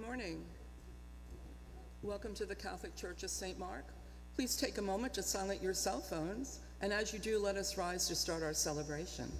morning. Welcome to the Catholic Church of St. Mark. Please take a moment to silent your cell phones, and as you do, let us rise to start our celebration.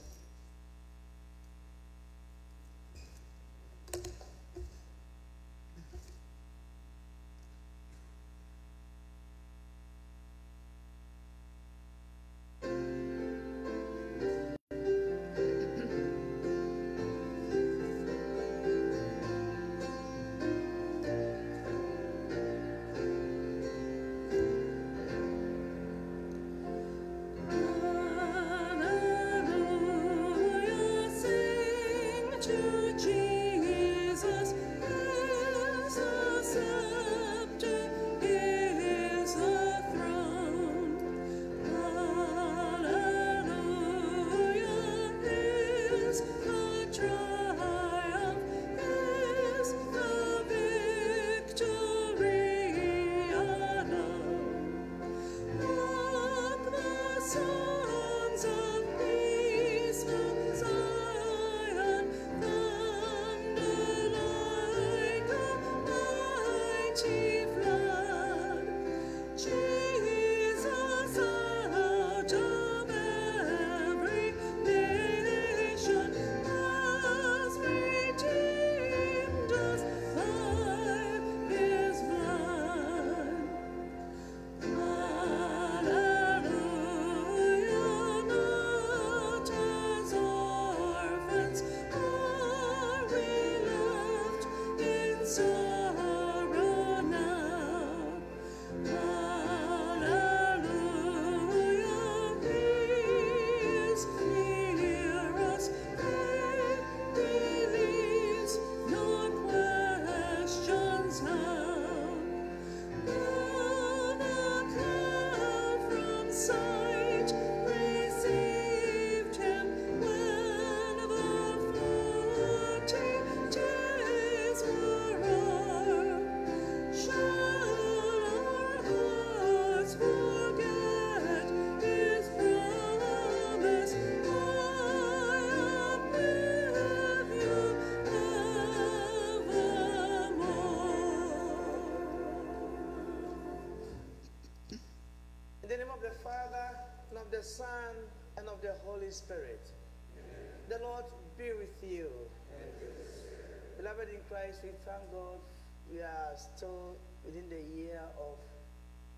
The Son, and of the Holy Spirit. Amen. The Lord be with you. Beloved in Christ, we thank God. We are still within the year of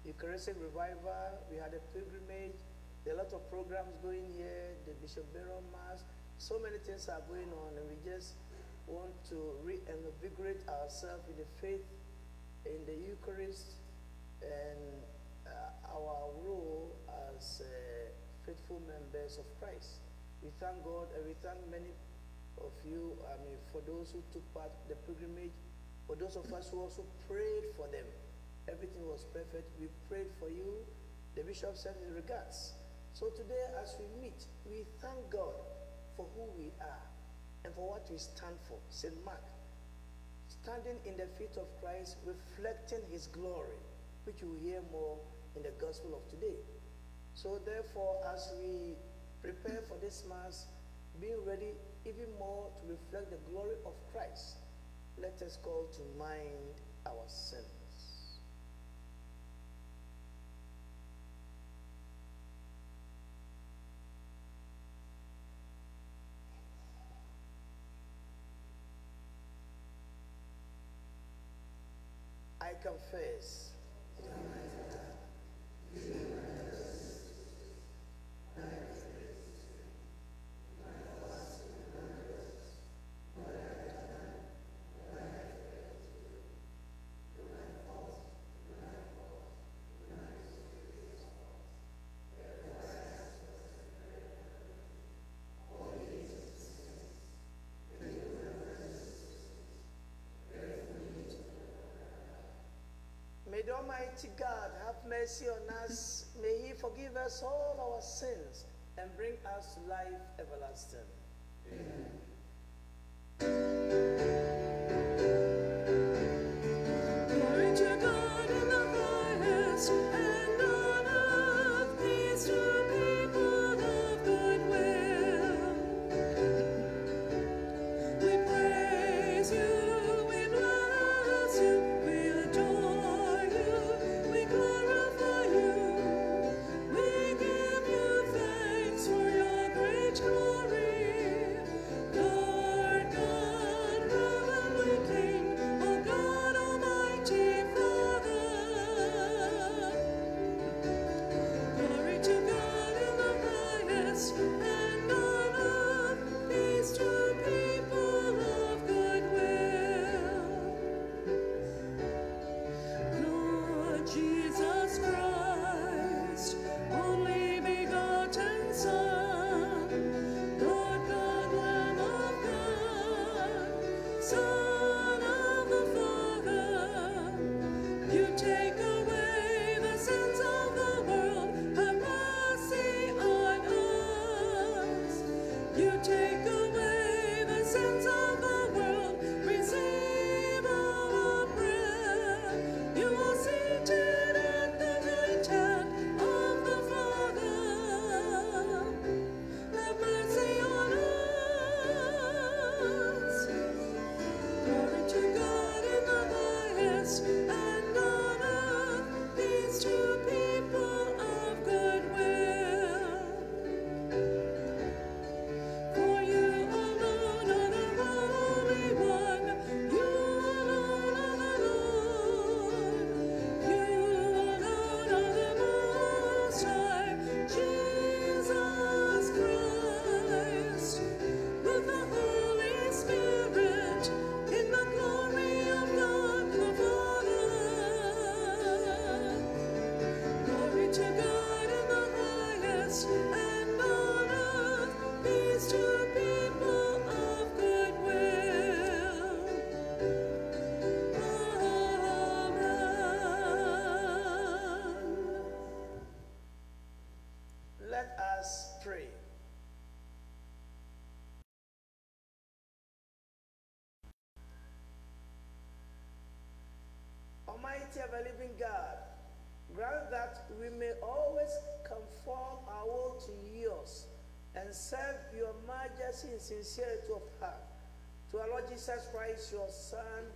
Eucharistic revival. We had a pilgrimage. There are a lot of programs going here, the Bishop Barron Mass. So many things are going on, and we just want to reinvigorate ourselves in the faith, in the Eucharist, and uh, our role as uh, faithful members of Christ. We thank God and we thank many of you, I mean, for those who took part in the pilgrimage, for those of us who also prayed for them. Everything was perfect. We prayed for you. The bishop sent his regards. So today, as we meet, we thank God for who we are and for what we stand for. St. Mark, standing in the feet of Christ, reflecting his glory, which you will hear more in the gospel of today. So therefore, as we prepare for this Mass, being ready even more to reflect the glory of Christ, let us call to mind our sins. I confess Almighty God have mercy on us. May He forgive us all our sins and bring us life everlasting. Amen. Almighty ever living God, grant that we may always conform our will to yours and serve your majesty in sincerity of heart. To our Lord Jesus Christ, your Son,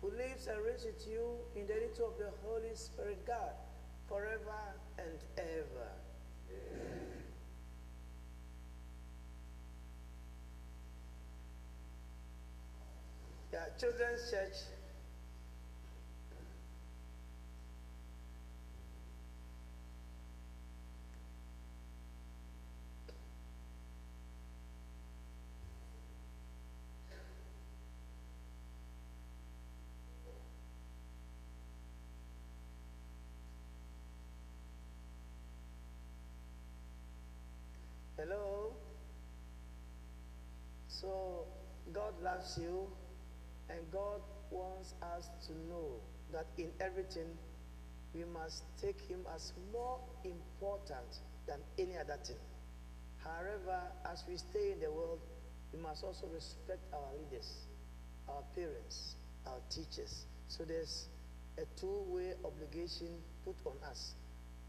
who lives and reigns with you in the unity of the Holy Spirit, God, forever and ever. Yeah, Children's Church. So, God loves you, and God wants us to know that in everything we must take Him as more important than any other thing. However, as we stay in the world, we must also respect our leaders, our parents, our teachers. So there's a two-way obligation put on us.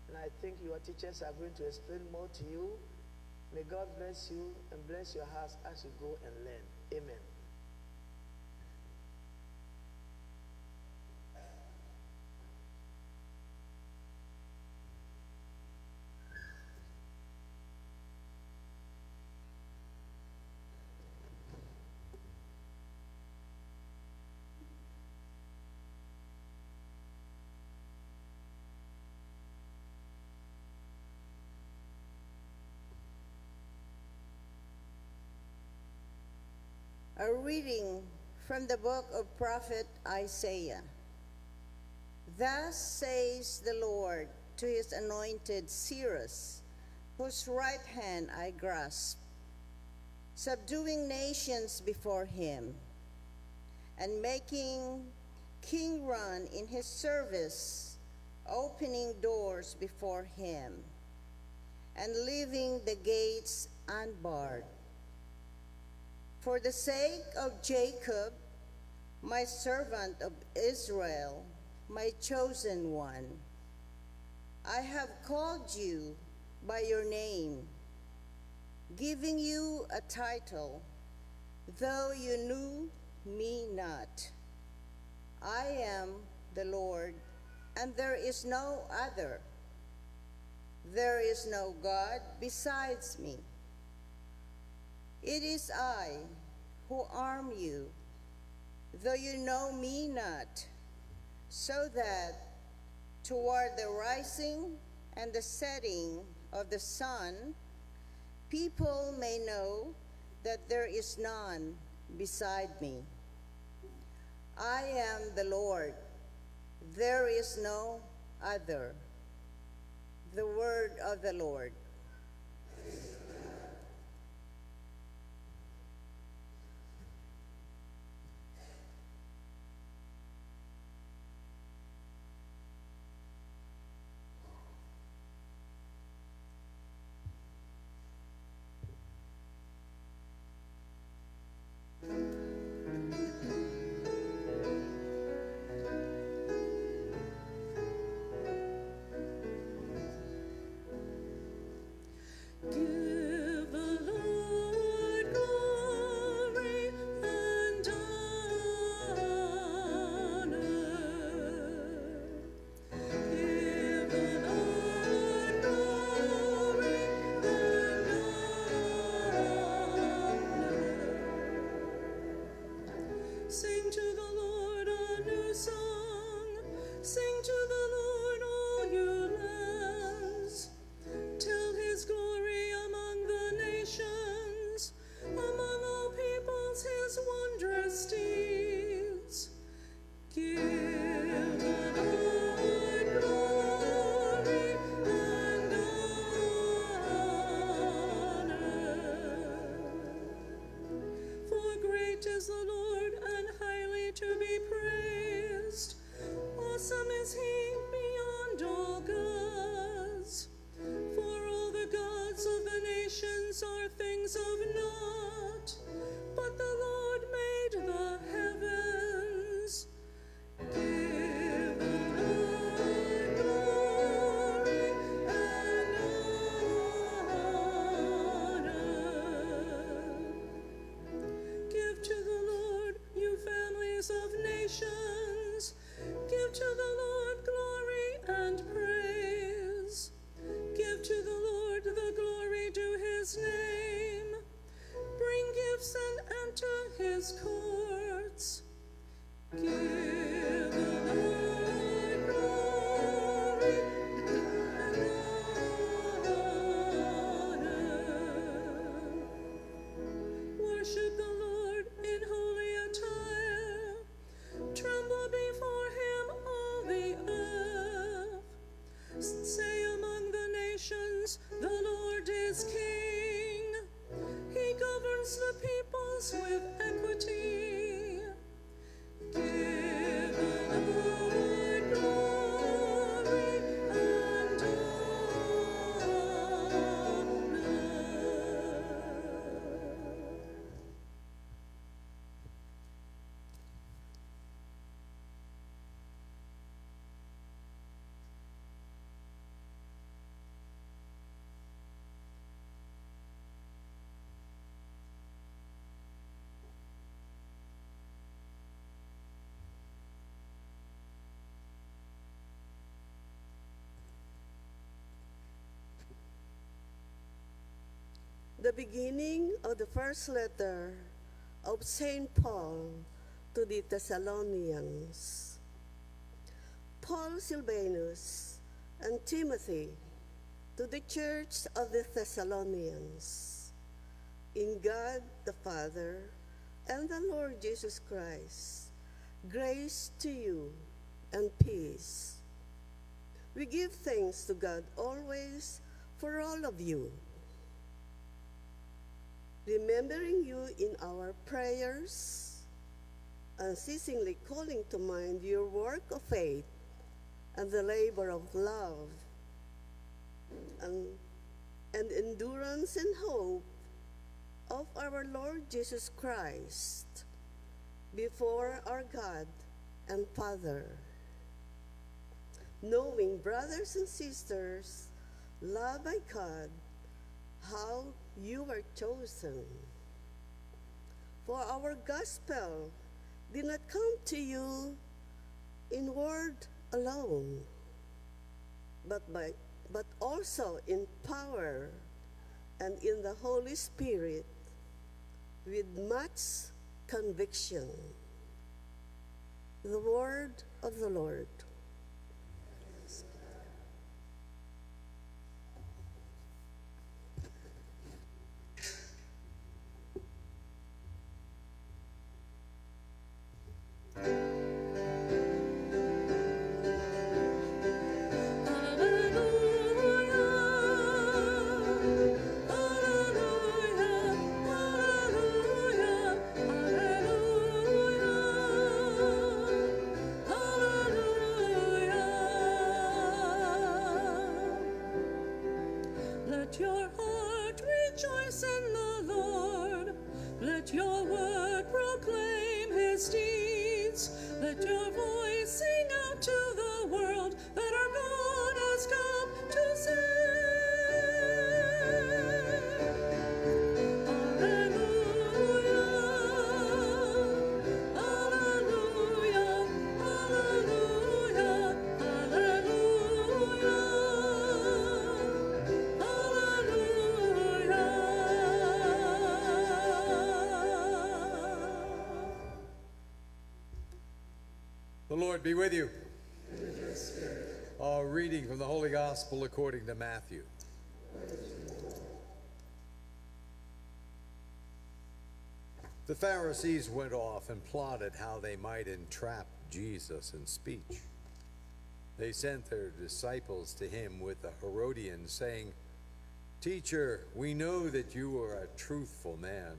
And I think your teachers are going to explain more to you. May God bless you and bless your house as you go and learn. Amen. A reading from the book of prophet Isaiah. Thus says the Lord to his anointed Cyrus, whose right hand I grasp, subduing nations before him, and making king run in his service, opening doors before him, and leaving the gates unbarred. For the sake of Jacob, my servant of Israel, my chosen one, I have called you by your name, giving you a title, though you knew me not. I am the Lord, and there is no other. There is no God besides me. It is I who arm you, though you know me not, so that toward the rising and the setting of the sun, people may know that there is none beside me. I am the Lord, there is no other. The word of the Lord. Gifts and enter his courts. Give the beginning of the first letter of St. Paul to the Thessalonians. Paul Silvanus and Timothy to the church of the Thessalonians, in God the Father and the Lord Jesus Christ, grace to you and peace. We give thanks to God always for all of you remembering you in our prayers, unceasingly calling to mind your work of faith and the labor of love, and, and endurance and hope of our Lord Jesus Christ before our God and Father. Knowing, brothers and sisters, loved by God, how you were chosen. For our gospel did not come to you in word alone, but by but also in power and in the Holy Spirit with much conviction. The word of the Lord. Lord be with you. A reading from the Holy Gospel according to Matthew. The Pharisees went off and plotted how they might entrap Jesus in speech. They sent their disciples to him with the Herodians, saying, Teacher, we know that you are a truthful man,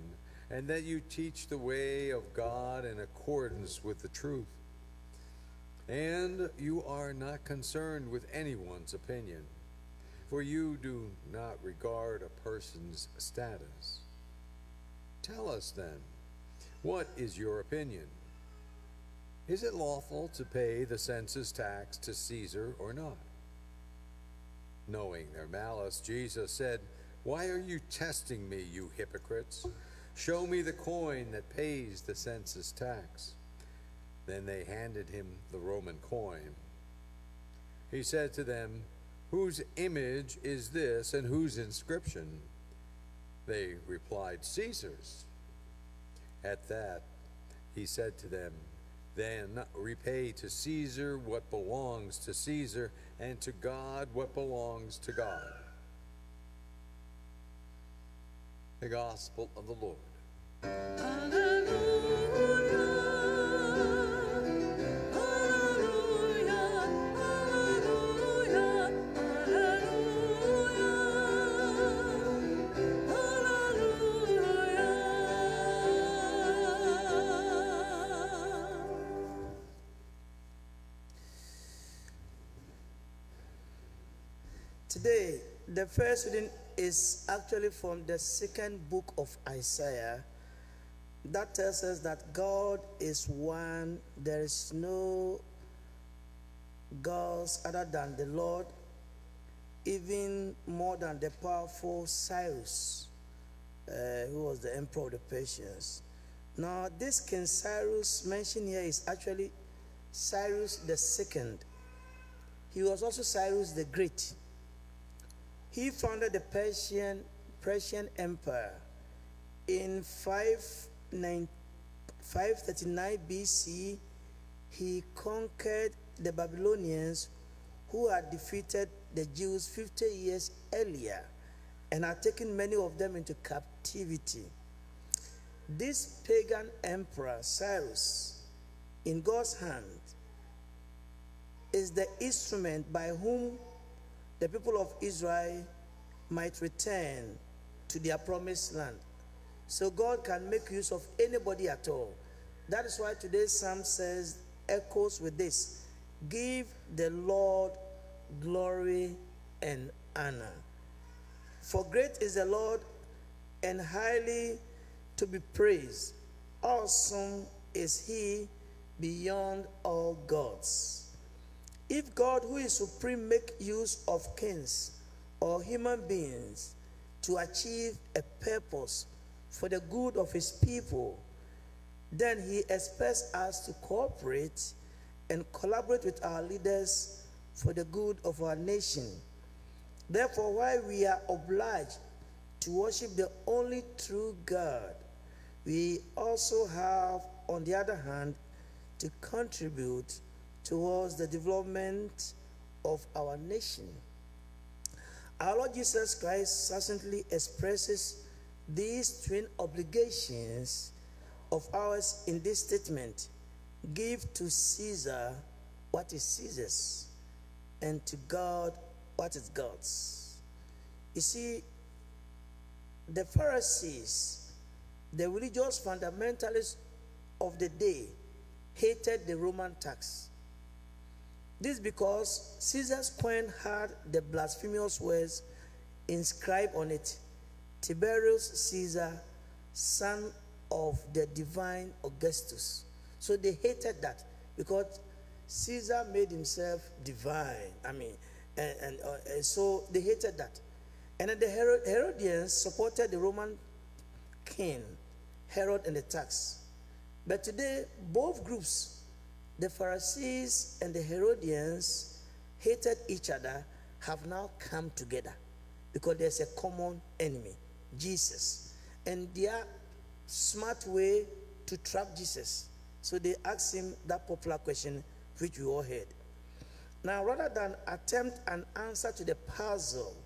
and that you teach the way of God in accordance with the truth. And you are not concerned with anyone's opinion, for you do not regard a person's status. Tell us then, what is your opinion? Is it lawful to pay the census tax to Caesar or not? Knowing their malice, Jesus said, Why are you testing me, you hypocrites? Show me the coin that pays the census tax. Then they handed him the Roman coin. He said to them, Whose image is this and whose inscription? They replied, Caesar's. At that, he said to them, Then repay to Caesar what belongs to Caesar, and to God what belongs to God. The Gospel of the Lord. Today, the first reading is actually from the second book of Isaiah. That tells us that God is one, there is no gods other than the Lord, even more than the powerful Cyrus, uh, who was the emperor of the Persians. Now, this King Cyrus mentioned here is actually Cyrus the second. He was also Cyrus the Great. He founded the Persian, Persian Empire in 539 BC. He conquered the Babylonians who had defeated the Jews 50 years earlier and had taken many of them into captivity. This pagan emperor, Cyrus, in God's hand, is the instrument by whom the people of Israel might return to their promised land. So God can make use of anybody at all. That is why today's psalm says, echoes with this Give the Lord glory and honor. For great is the Lord and highly to be praised. Awesome is he beyond all gods. If God, who is supreme, make use of kings or human beings to achieve a purpose for the good of his people, then he expects us to cooperate and collaborate with our leaders for the good of our nation. Therefore, while we are obliged to worship the only true God, we also have, on the other hand, to contribute towards the development of our nation. Our Lord Jesus Christ succinctly expresses these twin obligations of ours in this statement give to Caesar what is Caesar's, and to God what is God's. You see, the Pharisees, the religious fundamentalists of the day, hated the Roman tax. This because Caesar's coin had the blasphemous words inscribed on it Tiberius Caesar, son of the divine Augustus. So they hated that because Caesar made himself divine. I mean, and, and, uh, and so they hated that. And then the Herod, Herodians supported the Roman king, Herod, and the tax. But today, both groups, the Pharisees and the Herodians, hated each other, have now come together because there's a common enemy, Jesus. And their smart way to trap Jesus. So they asked him that popular question which we all heard. Now, rather than attempt an answer to the puzzle,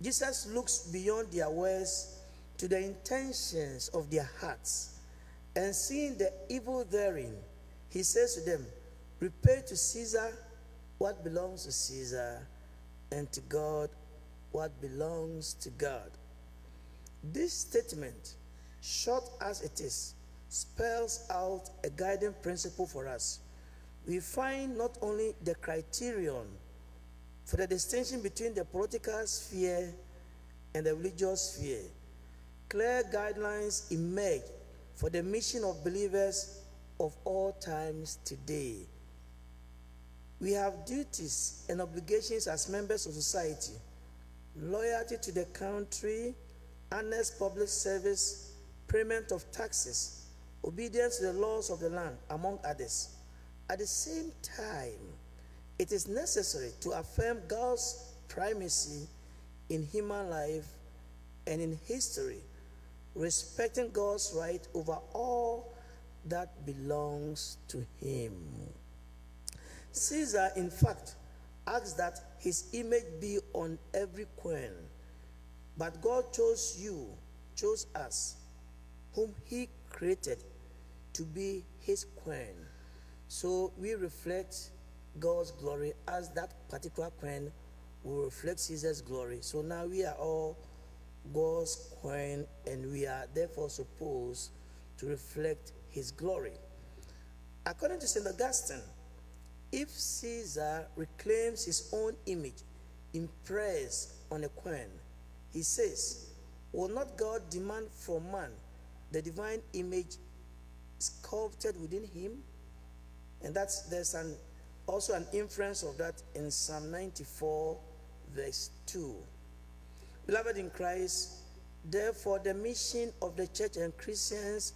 Jesus looks beyond their words to the intentions of their hearts. And seeing the evil therein, he says to them, Repay to Caesar what belongs to Caesar, and to God what belongs to God. This statement, short as it is, spells out a guiding principle for us. We find not only the criterion for the distinction between the political sphere and the religious sphere, clear guidelines emerge for the mission of believers of all times today. We have duties and obligations as members of society, loyalty to the country, honest public service, payment of taxes, obedience to the laws of the land, among others. At the same time, it is necessary to affirm God's primacy in human life and in history, respecting God's right over all that belongs to Him. Caesar, in fact, asked that his image be on every coin. But God chose you, chose us, whom He created to be His coin. So we reflect God's glory as that particular coin will reflect Caesar's glory. So now we are all God's coin and we are therefore supposed to reflect His glory. According to St. Augustine, if Caesar reclaims his own image impressed on a coin, he says, Will not God demand from man the divine image sculpted within him? And that's there's an also an inference of that in Psalm 94, verse 2. Beloved in Christ, therefore the mission of the church and Christians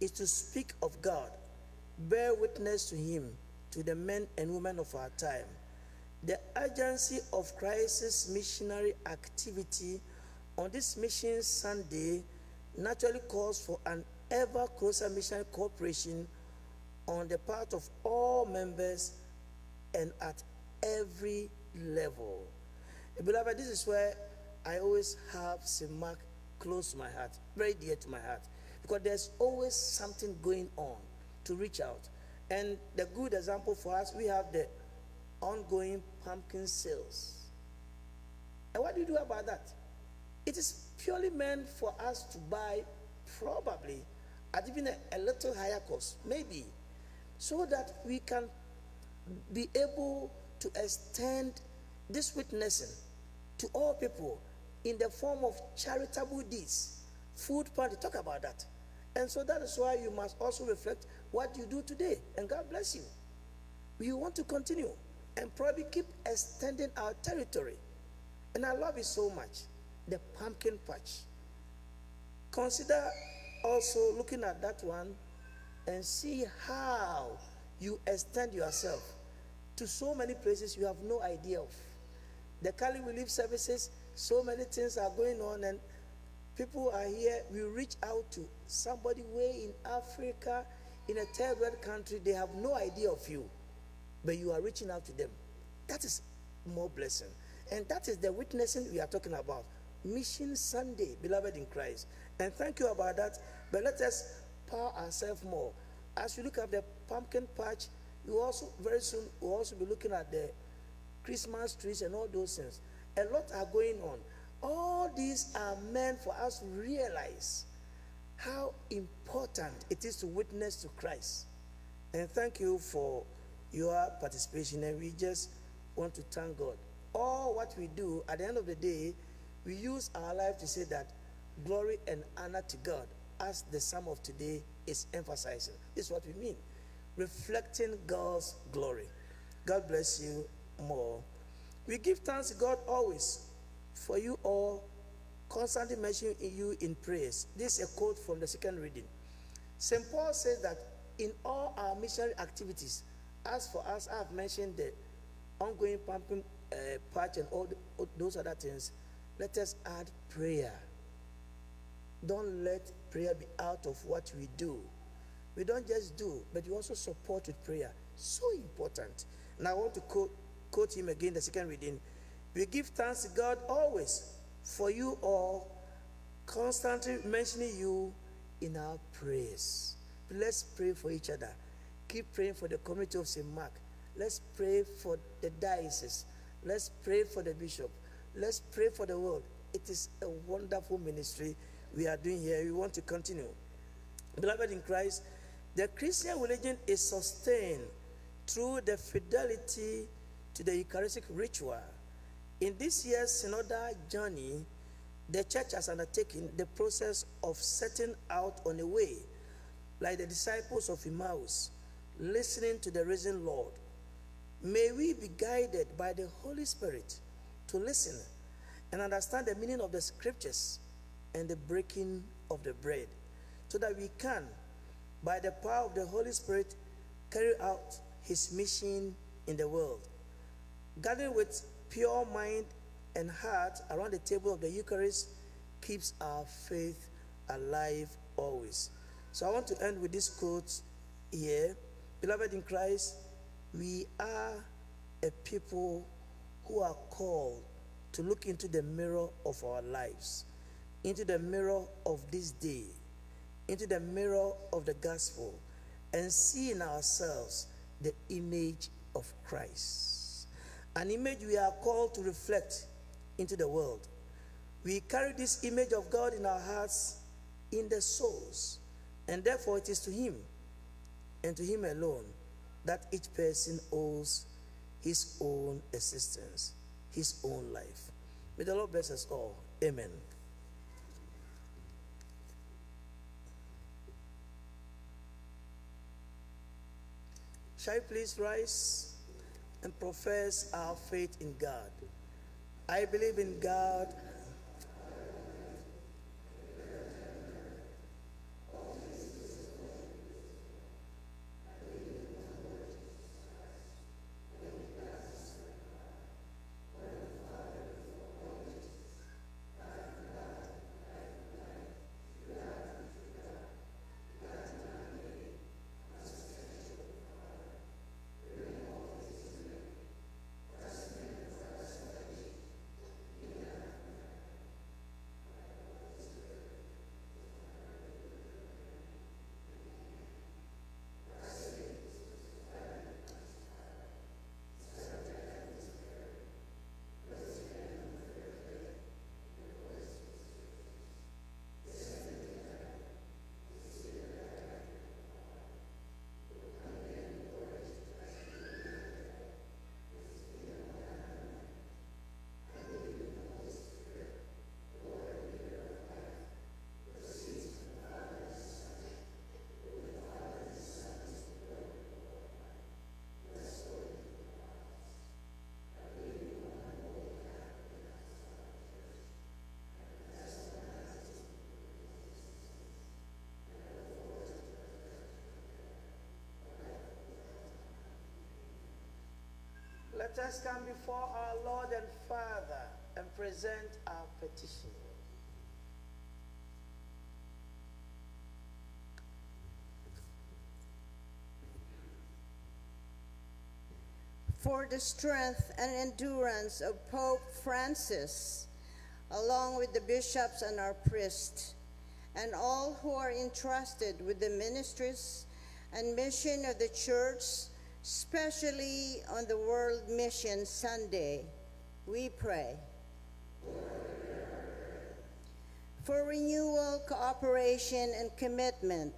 is to speak of God, bear witness to him, to the men and women of our time. The urgency of Christ's missionary activity on this Mission Sunday naturally calls for an ever closer missionary cooperation on the part of all members and at every level. Beloved, this is where I always have St. Mark close to my heart, very dear to my heart, because there's always something going on to reach out. And the good example for us, we have the ongoing pumpkin sales. And what do you do about that? It is purely meant for us to buy, probably at even a, a little higher cost, maybe, so that we can be able to extend this witnessing to all people in the form of charitable deeds, food party. Talk about that. And so that is why you must also reflect what you do today. And God bless you. We want to continue and probably keep extending our territory. And I love it so much. The pumpkin patch. Consider also looking at that one and see how you extend yourself to so many places you have no idea of. The Catholic Relief Services, so many things are going on, and people are here. We reach out to somebody way in Africa, in a third world country, they have no idea of you, but you are reaching out to them. That is more blessing. And that is the witnessing we are talking about. Mission Sunday, beloved in Christ. And thank you about that. But let us power ourselves more. As we look at the pumpkin patch, you also very soon will also be looking at the Christmas trees and all those things. A lot are going on. All these are meant for us to realize how important it is to witness to Christ. And thank you for your participation. And we just want to thank God. All what we do, at the end of the day, we use our life to say that glory and honor to God, as the psalm of today is emphasizing. This is what we mean. Reflecting God's glory. God bless you more. We give thanks to God always for you all, constantly mentioning you in praise. This is a quote from the second reading. St. Paul says that in all our missionary activities, as for us, I have mentioned the ongoing pumping uh, patch and all, the, all those other things. Let us add prayer. Don't let prayer be out of what we do. We don't just do, but we also support with prayer. So important. And I want to quote, quote him again, the second reading. We give thanks to God always for you all, constantly mentioning you in our prayers. Let's pray for each other. Keep praying for the community of St. Mark. Let's pray for the diocese. Let's pray for the bishop. Let's pray for the world. It is a wonderful ministry we are doing here. We want to continue. Beloved in Christ, the Christian religion is sustained through the fidelity to the Eucharistic ritual. In this year's synodal journey, the church has undertaken the process of setting out on a way, like the disciples of Emmaus, listening to the risen Lord. May we be guided by the Holy Spirit to listen and understand the meaning of the scriptures and the breaking of the bread, so that we can, by the power of the Holy Spirit, carry out his mission in the world. Gathering with pure mind and heart around the table of the Eucharist keeps our faith alive always. So I want to end with this quote here. Beloved in Christ, we are a people who are called to look into the mirror of our lives, into the mirror of this day, into the mirror of the gospel, and see in ourselves the image of Christ. An image we are called to reflect into the world. We carry this image of God in our hearts, in the souls, and therefore it is to Him and to Him alone that each person owes his own existence, his own life. May the Lord bless us all. Amen. Shall I please rise and profess our faith in God? I believe in God. Let us come before our Lord and Father and present our petition. for the strength and endurance of Pope Francis, along with the bishops and our priests, and all who are entrusted with the ministries and mission of the church, especially on the World Mission Sunday, we pray. For renewal, cooperation, and commitment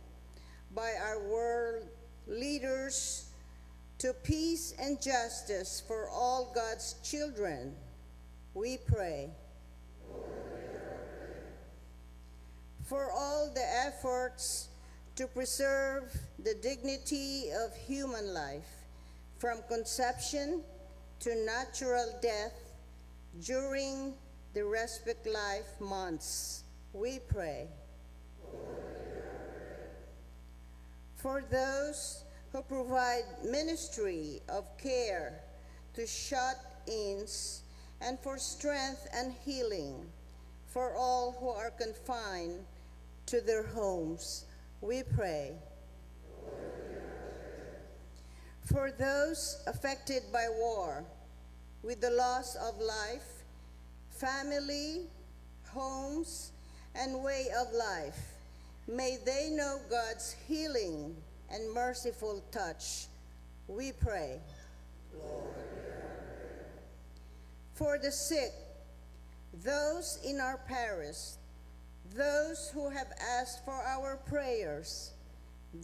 by our world leaders to peace and justice for all God's children, we pray. For all the efforts to preserve the dignity of human life from conception to natural death during the respect life months, we pray. For those who provide ministry of care to shut-ins and for strength and healing for all who are confined to their homes, we pray. For those affected by war, with the loss of life, family, homes, and way of life, may they know God's healing and merciful touch. We pray. For the sick, those in our parish, those who have asked for our prayers,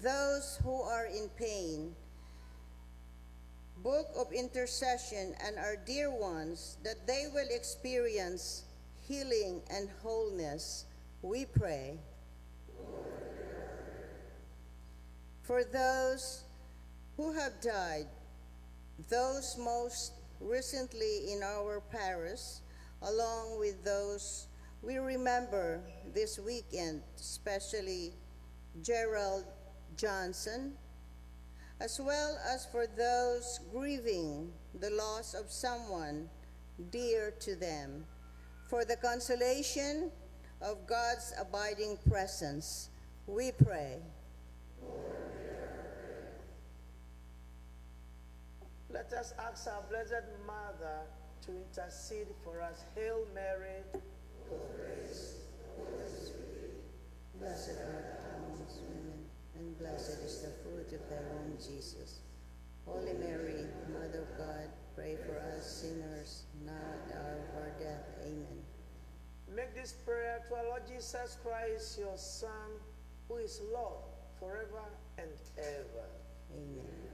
those who are in pain, book of intercession and our dear ones, that they will experience healing and wholeness, we pray. For those who have died, those most recently in our parish, along with those we remember this weekend, especially Gerald Johnson, as well as for those grieving the loss of someone dear to them, for the consolation of God's abiding presence, we pray. Let us ask our Blessed Mother to intercede for us. Hail Mary, amongst women, and blessed is the fruit of thy womb, Jesus. Holy Mary, Mother of God, pray for us sinners, now at the hour of our death. Amen. make this prayer to our Lord Jesus Christ, your Son, who is Lord forever and ever. Amen.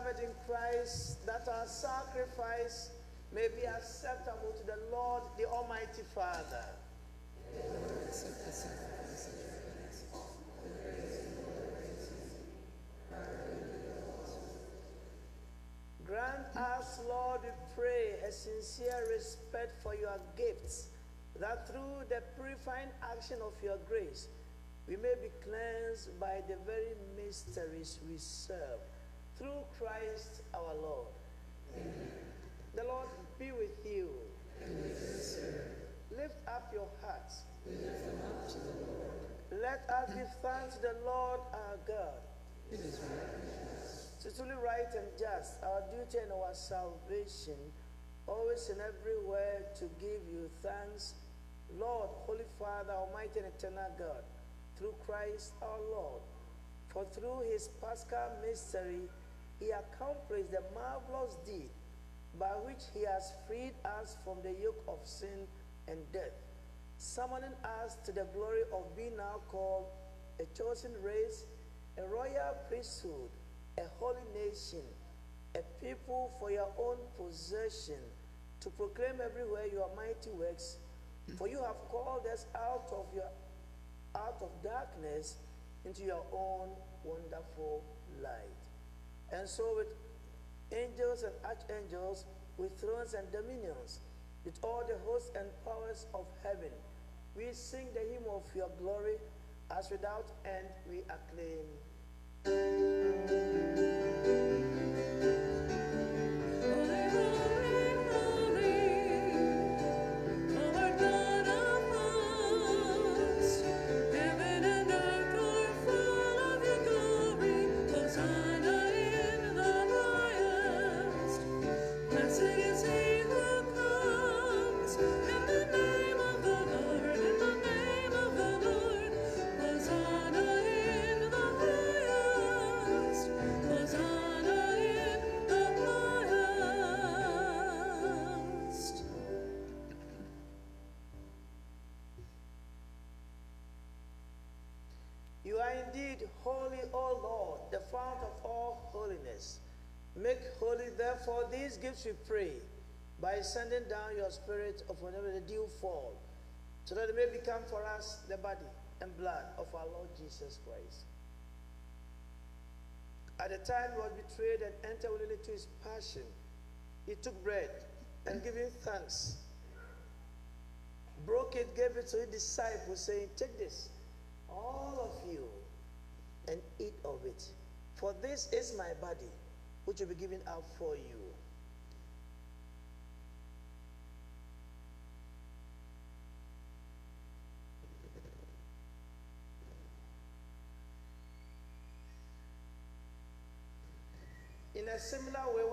In Christ, that our sacrifice may be acceptable to the Lord, the Almighty Father. Grant us, Lord, we pray, a sincere respect for your gifts, that through the purifying action of your grace, we may be cleansed by the very mysteries we serve. Through Christ our Lord. The Lord be with you. Lift up your hearts. Let us give thanks to the Lord our God. It is truly right and just, our duty and our salvation, always and everywhere to give you thanks, Lord, Holy Father, Almighty and eternal God, through Christ our Lord. For through his paschal mystery, he accomplished the marvelous deed by which he has freed us from the yoke of sin and death, summoning us to the glory of being now called a chosen race, a royal priesthood, a holy nation, a people for your own possession, to proclaim everywhere your mighty works. For you have called us out of your out of darkness into your own wonderful light. And so with angels and archangels, with thrones and dominions, with all the hosts and powers of heaven, we sing the hymn of your glory, as without end we acclaim. We pray, by sending down your spirit of whenever the dew fall, so that it may become for us the body and blood of our Lord Jesus Christ. At the time he was betrayed and entered willingly into his passion, he took bread and giving thanks, broke it, gave it to his disciples, saying, Take this, all of you, and eat of it. For this is my body, which will be given out for you.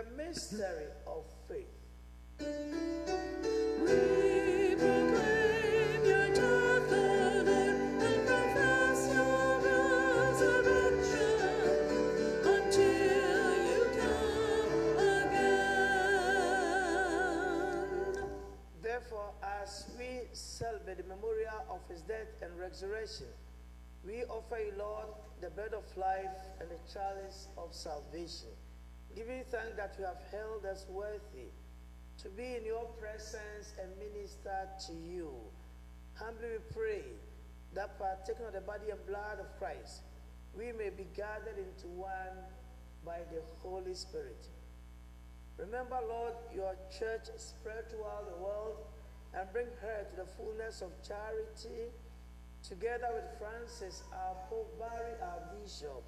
Again. Therefore, as we celebrate the memorial of his death and resurrection, we offer you, Lord, the bread of life and the chalice of salvation, giving thanks that you have held us worthy to be in your presence and minister to you. Humbly we pray that partaking of the body and blood of Christ, we may be gathered into one by the Holy Spirit. Remember, Lord, your church spread throughout the world and bring her to the fullness of charity, together with Francis, our Pope, Barry, our Bishop,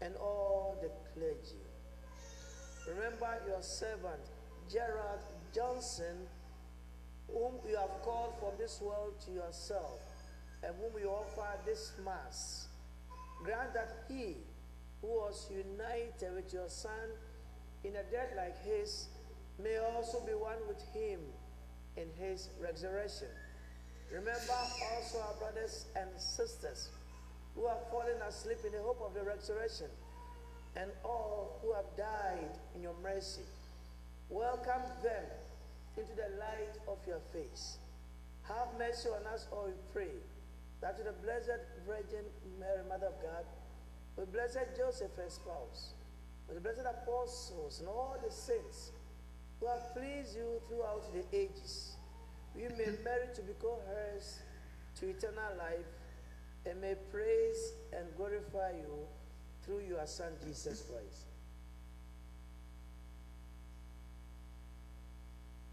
and all the clergy. Remember your servant, Gerard Johnson, whom you have called from this world to yourself, and whom you offer this Mass. Grant that he, who was united with your Son in a death like his, may also be one with him in his resurrection. Remember also our brothers and sisters who have fallen asleep in the hope of the resurrection, and all who have died in your mercy. Welcome them into the light of your face. Have mercy on us all, we pray, that to the blessed Virgin Mary, Mother of God, with blessed Joseph, her spouse, with the blessed apostles and all the saints who have pleased you throughout the ages, we may merit to become heirs to eternal life and may praise and glorify you through your Son, Jesus Christ.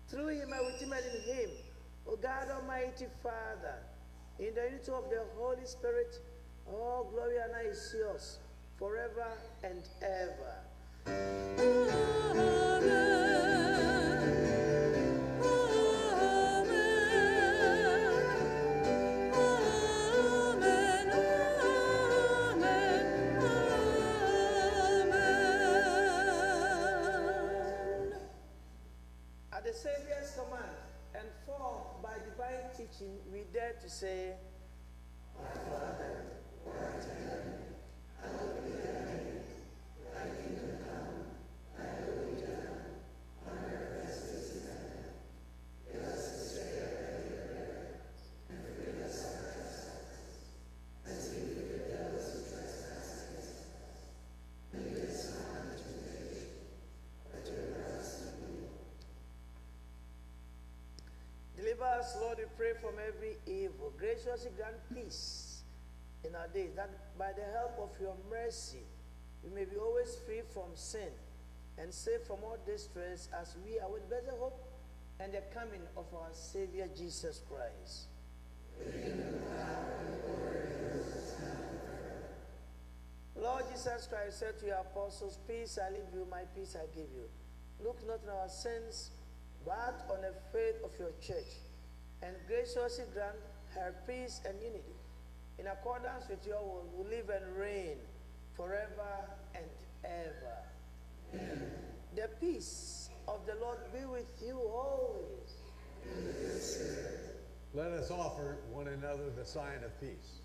Through him I with him in him, O God Almighty Father, in the unity of the Holy Spirit, all glory and honor is yours forever and ever. Oh, At we dare to say, that by the help of your mercy, we may be always free from sin and safe from all distress as we await better hope and the coming of our Savior Jesus Christ. Lord Jesus Christ said to your apostles, Peace I leave you, my peace I give you. Look not on our sins, but on the faith of your church, and graciously grant her peace and unity. In accordance with your will, who live and reign forever and ever. The peace of the Lord be with you always. Let us offer one another the sign of peace.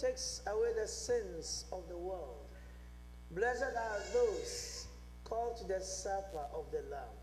Takes away the sins of the world. Blessed are those called to the supper of the Lamb.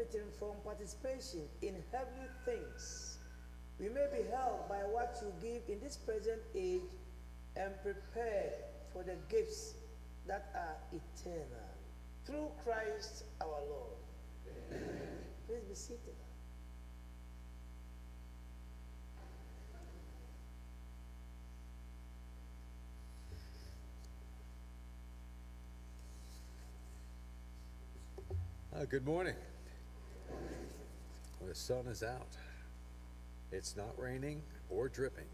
Benefiting from participation in heavenly things, we may be helped by what you give in this present age and prepared for the gifts that are eternal. Through Christ our Lord. Please be seated. Uh, good morning. The sun is out. It's not raining or dripping.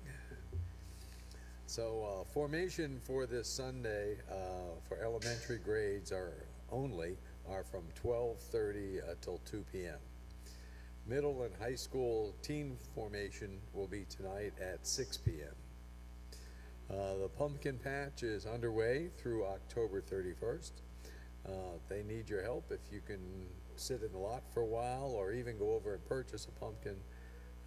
So, uh, formation for this Sunday uh, for elementary grades are only are from 12:30 uh, till 2 p.m. Middle and high school teen formation will be tonight at 6 p.m. Uh, the pumpkin patch is underway through October 31st. Uh, they need your help. If you can sit in the lot for a while or even go over and purchase a pumpkin,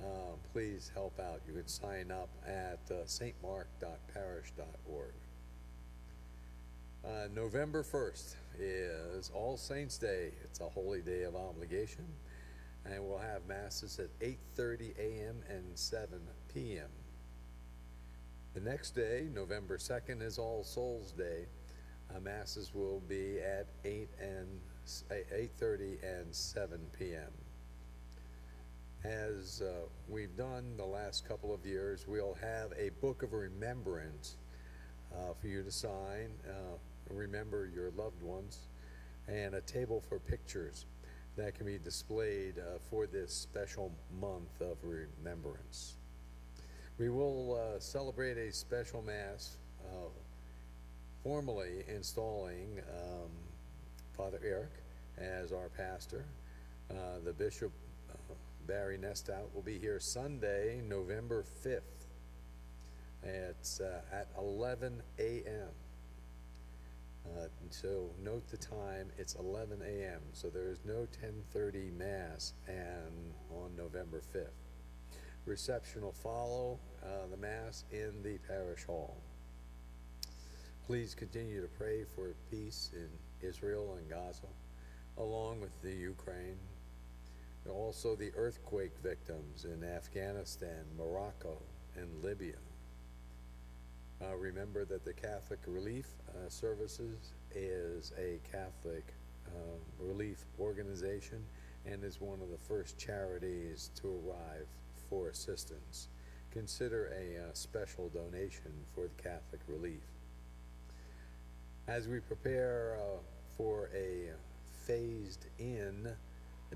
uh, please help out. You can sign up at uh, stmark.parish.org. Uh, November 1st is All Saints Day. It's a holy day of obligation. And we'll have masses at 8.30 a.m. and 7 p.m. The next day, November 2nd, is All Souls Day. Uh, masses will be at 8 and 8:30 and 7 p.m. As uh, we've done the last couple of years, we'll have a book of remembrance uh, for you to sign, uh, remember your loved ones, and a table for pictures that can be displayed uh, for this special month of remembrance. We will uh, celebrate a special mass uh, formally installing um, Father Eric as our pastor. Uh, the Bishop uh, Barry Knestout will be here Sunday, November 5th. It's uh, at 11 a.m. Uh, so note the time, it's 11 a.m. So there is no 10:30 mass and on November 5th. Reception will follow uh, the mass in the parish hall. Please continue to pray for peace in Israel and Gaza, along with the Ukraine. Also the earthquake victims in Afghanistan, Morocco, and Libya. Uh, remember that the Catholic Relief uh, Services is a Catholic uh, relief organization and is one of the first charities to arrive for assistance. Consider a uh, special donation for the Catholic Relief. As we prepare uh, for a phased in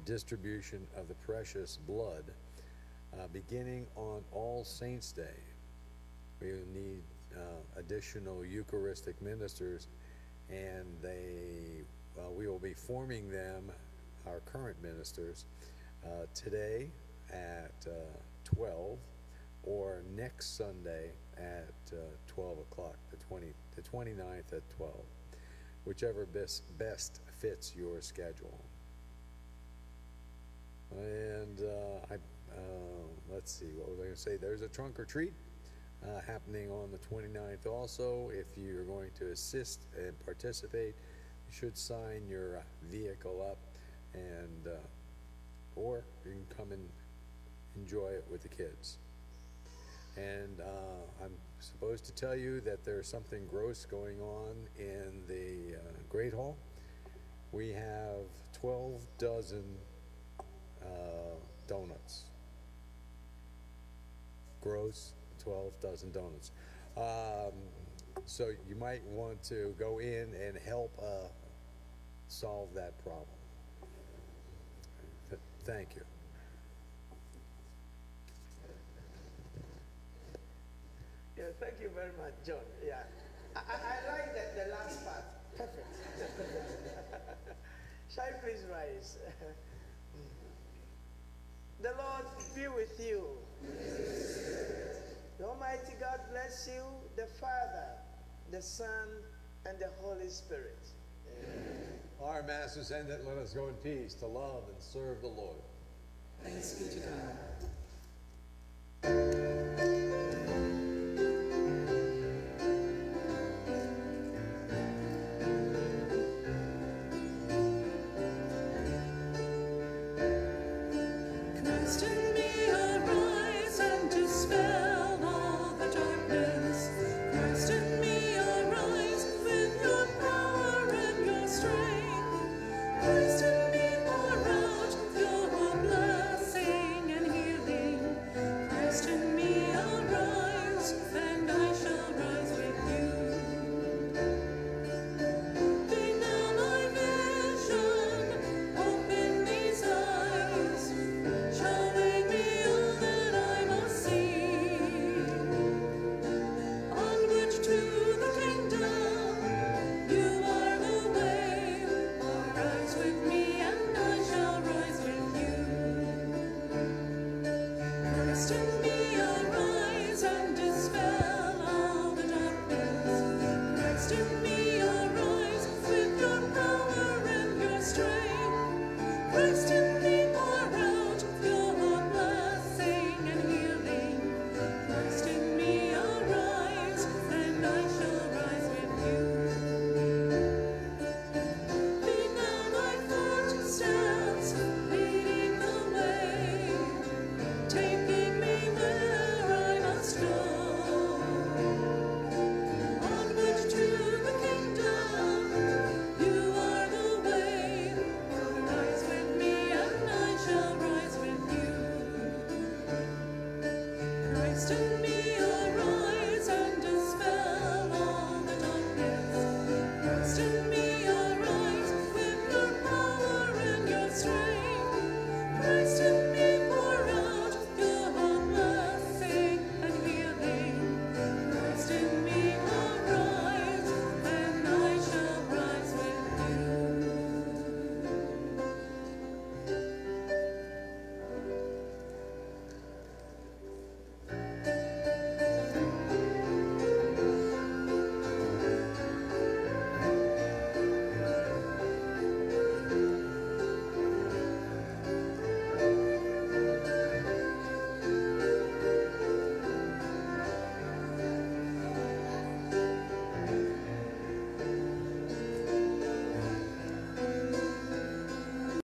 distribution of the precious blood, uh, beginning on All Saints' Day, we need uh, additional Eucharistic ministers, and they, uh, we will be forming them, our current ministers, uh, today at uh, 12 or next Sunday at uh, 12 o'clock, the 20, the 29th at 12, whichever best, best fits your schedule. And uh, I, uh, let's see, what was I going to say? There's a trunk or treat uh, happening on the 29th also. If you're going to assist and participate, you should sign your vehicle up and, uh, or you can come and enjoy it with the kids. And uh, I'm supposed to tell you that there's something gross going on in the uh, Great Hall. We have 12 dozen uh, donuts. Gross, 12 dozen donuts. Um, so you might want to go in and help uh, solve that problem. Th- Thank you. Yeah, thank you very much, John. Yeah. I, I, I like that the last part. Perfect. Shall I please rise? the Lord be with you. The Almighty God bless you, the Father, the Son, and the Holy Spirit. Our Mass is ended. Let us go in peace to love and serve the Lord. Thanks be to God.